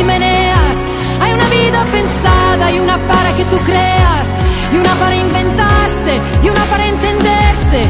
Hay una vida pensada y una para que tú creas, y una para inventarse, y una para entenderse,